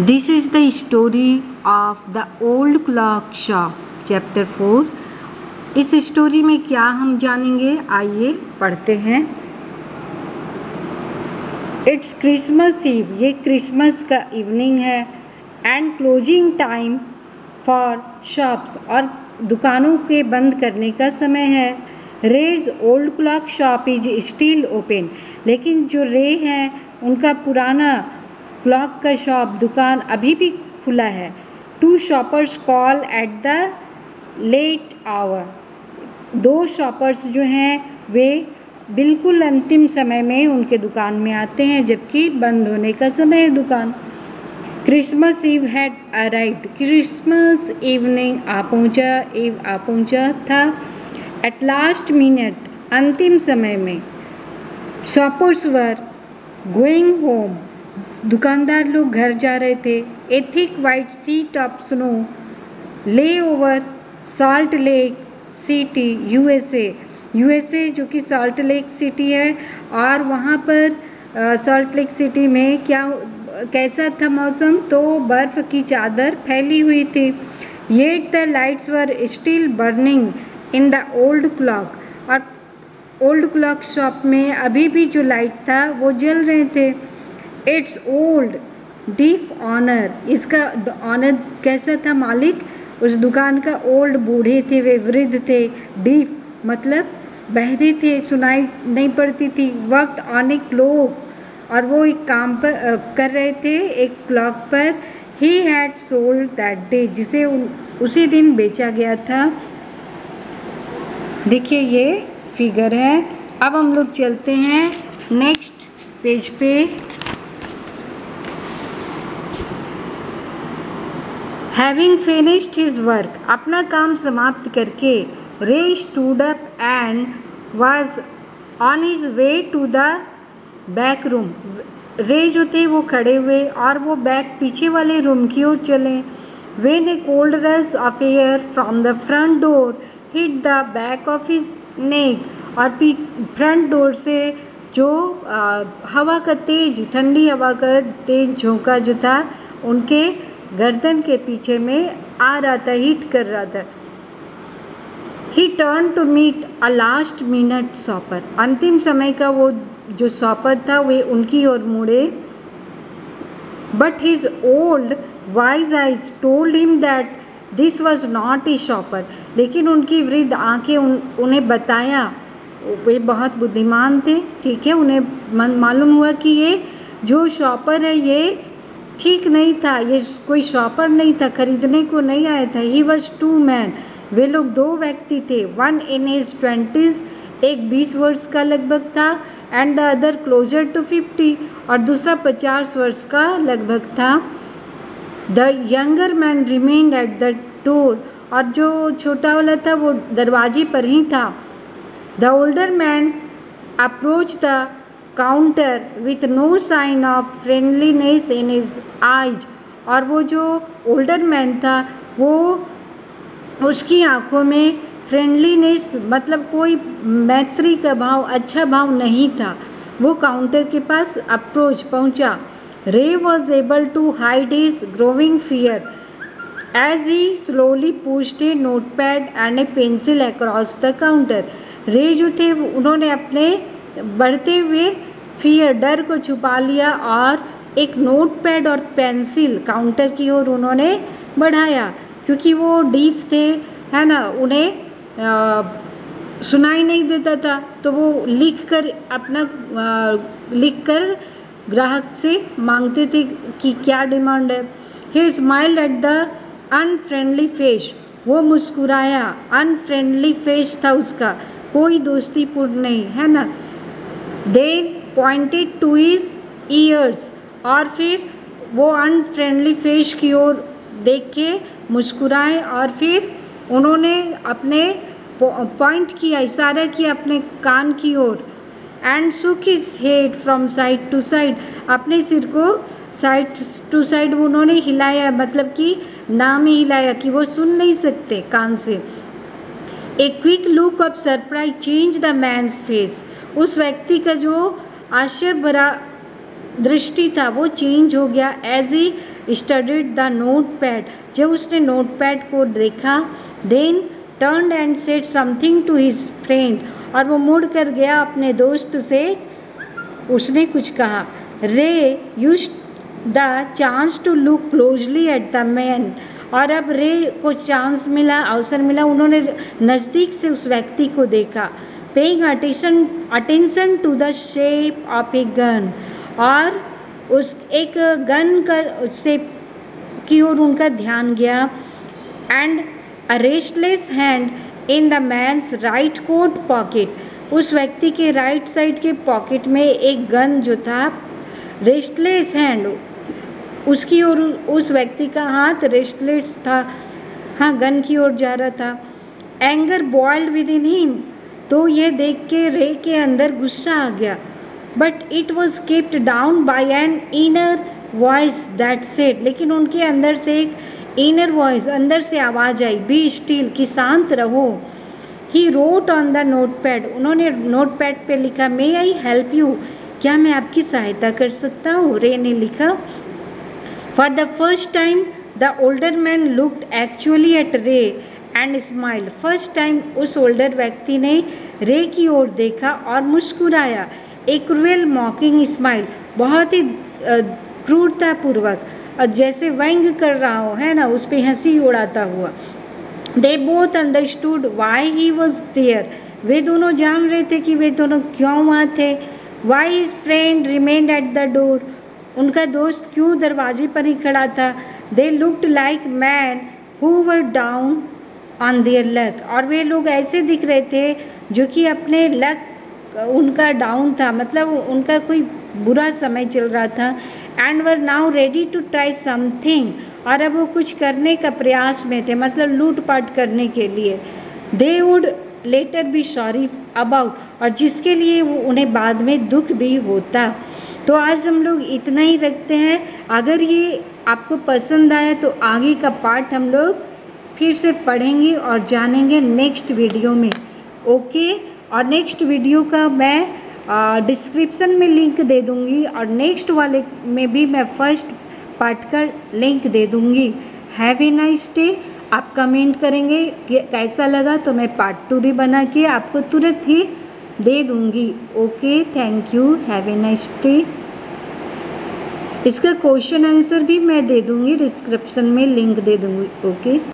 This is the story of the old clock shop, chapter 4. इस story में क्या हम जानेंगे? आइए पढ़ते हैं। इट्स क्रिसमस ईव ये क्रिसमस का इवनिंग है। And closing time for shops और दुकानों के बंद करने का समय है। Ray's old clock shop is still open लेकिन जो रे हैं उनका पुराना क्लॉक का शॉप, दुकान अभी भी खुला है। Two shoppers call at the late hour दो शॉपर्स जो हैं, वे बिल्कुल अंतिम समय में उनके दुकान में आते हैं, जबकि बंद होने का समय है दुकान। Christmas eve had arrived Christmas evening आ पहुँचा ईव आ पहुँचा था। एट लास्ट मिनट अंतिम समय में शॉपर्स वर गोइंग होम दुकानदार लोग घर जा रहे थे। A thick white sheet of snow lay over Salt Lake City USA USA जो कि सॉल्ट लेक सिटी है और वहाँ पर सॉल्ट लेक सिटी में क्या कैसा था मौसम? तो बर्फ़ की चादर फैली हुई थी। Yet the lights were still burning in the old clock और ओल्ड क्लॉक शॉप में अभी भी जो लाइट था वो जल रहे थे। It's old. Deaf owner. इसका ऑनर कैसा था मालिक? उस दुकान का ओल्ड बूढ़े थे, वे वृद्ध थे। डीफ मतलब बहरे थे, सुनाई नहीं पड़ती थी। वक्त ऑन ए क्लोक और वो एक काम पर कर रहे थे, एक क्लॉक पर। He had sold that day जिसे उसी दिन बेचा गया था। देखिए ये फिगर है। अब हम लोग चलते हैं नेक्स्ट पेज पे। हैविंग फिनिश्ड हिज वर्क अपना काम समाप्त करके Ray stood up and was on his way to the back room Ray जो थे वो खड़े हुए और वो बैक पीछे वाले रूम की ओर चले। When a cold rush of air from the front door hit the back of his neck और फ्रंट डोर से जो आ, हवा का तेज ठंडी हवा का तेज झोंका जो था उनके गर्दन के पीछे में आ रहा था हिट कर रहा था। He turn to meet a last minute shopper अंतिम समय का वो जो सॉपर था वे उनकी ओर मुड़े। But his old wise eyes told him that this was not a shopper लेकिन उनकी वृद्ध आँखें उन, उन्हें बताया। वे बहुत बुद्धिमान थे ठीक है? उन्हें मालूम हुआ कि ये जो शॉपर है ये ठीक नहीं था, ये कोई शॉपर नहीं था, खरीदने को नहीं आया था। ही वॉज़ टू मैन वे लोग दो व्यक्ति थे। वन इन एज ट्वेंटीज़ एक बीस वर्ष का लगभग था and the other closer to fifty और दूसरा पचास वर्ष का लगभग था। The younger man remained at the door और जो छोटा वाला था, वो दरवाजे पर ही था। The older man approach the counter with no sign of friendliness in his eyes और वो जो ओल्डर मैन था, वो उसकी आँखों में फ्रेंडलीनेस मतलब कोई मैत्री का भाव अच्छा भाव नहीं था। वो काउंटर के पास अप्रोच पहुँचा। Ray was able to hide his growing fear as he slowly pushed a note pad and a pencil across the counter. Ray जो थे, उन्होंने अपने बढ़ते हुए फियर डर को छुपा लिया और एक नोट पैड और पेंसिल काउंटर की ओर उन्होंने बढ़ाया, क्योंकि वो डीफ थे, है ना? उन्हें सुनाई नहीं देता था तो वो लिख कर अपना लिख कर ग्राहक से मांगते थे कि क्या डिमांड है। He smiled at the unfriendly face वो मुस्कुराया अनफ्रेंडली फेस था उसका, कोई दोस्तीपूर्ण नहीं, है ना? Then pointed to his ears और फिर वो अनफ्रेंडली फेस की ओर देख के मुस्कुराए और फिर उन्होंने अपने पॉइंट किया, इशारा किया अपने कान की ओर and shook his head from side to side अपने सिर को साइड टू साइड उन्होंने हिलाया मतलब कि नाम ही हिलाया कि वो सुन नहीं सकते कान से। A quick look of surprise change the man's face उस व्यक्ति का जो आश्चर्य भरा दृष्टि था, वो चेंज हो गया as he studied the note pad जब उसने नोट पैड को देखा then turn and said something to his friend और वो मुड़ कर गया अपने दोस्त से। उसने कुछ कहा Ray used the chance to look closely at the man और अब रे को चांस मिला, अवसर मिला, उन्होंने नज़दीक से उस व्यक्ति को देखा। Paying attention attention to the shape of a gun और उस एक गन का, से की ओर उनका ध्यान गया। And a restless hand in the man's right coat pocket उस व्यक्ति के राइट साइड के पॉकेट में एक गन जो था। रेस्टलेस हैंड उसकी ओर उस व्यक्ति का हाथ रेस्टलेस था। हाँ गन की ओर जा रहा था। Anger boiled within him तो ये देख के रे के अंदर गुस्सा आ गया। But it was kept down by an inner voice that said लेकिन उनके अंदर से एक इनर वॉइस अंदर से आवाज़ आई बी स्टील कि शांत रहो। He wrote on the note pad उन्होंने नोट पैड पर लिखा मे आई हेल्प यू क्या मैं आपकी सहायता कर सकता हूँ? रे ने लिखा for the first time the older man looked actually at Ray and smile first time उस ओल्डर व्यक्ति ने रे की ओर देखा और मुस्कुराया। एक क्रूएल मॉकिंग स्माइल बहुत ही क्रूरतापूर्वक जैसे व्यंग कर रहा हो, है ना? उस पर हँसी उड़ाता हुआ। They both understood why he was there वे दोनों जान रहे थे कि वे दोनों क्यों वहाँ थे। Why his friend remained at the door उनका दोस्त क्यों दरवाजे पर ही खड़ा था? They looked like man who were down on their luck और वे लोग ऐसे दिख रहे थे जो कि अपने लक उनका डाउन था। मतलब उनका कोई बुरा समय चल रहा था and were now ready to try something और अब वो कुछ करने का प्रयास में थे मतलब लूट पाट करने के लिए। They would later be sorry about और जिसके लिए वो उन्हें बाद में दुख भी होता। तो आज हम लोग इतना ही रखते हैं। अगर ये आपको पसंद आया तो आगे का पार्ट हम लोग फिर से पढ़ेंगे और जानेंगे नेक्स्ट वीडियो में। ओके? और नेक्स्ट वीडियो का मैं डिस्क्रिप्शन में लिंक दे दूँगी और नेक्स्ट वाले में भी मैं फ़र्स्ट पार्ट का लिंक दे दूँगी। हैव ए नाइस डे आप कमेंट करेंगे कि कैसा लगा तो मैं पार्ट टू भी बना के आपको तुरंत ही दे दूँगी। Okay thank you have a nice day इसका क्वेश्चन आंसर भी मैं दे दूँगी डिस्क्रिप्शन में लिंक दे दूँगी। ओके